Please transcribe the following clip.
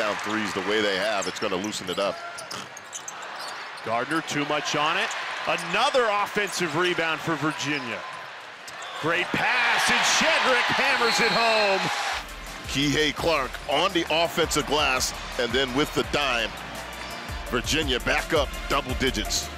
down threes the way they have, it's going to loosen it up. Gardner too much on it. Another offensive rebound for Virginia. Great pass, and Shedrick hammers it home. Kihei Clark on the offensive glass, and then with the dime, Virginia back up double digits.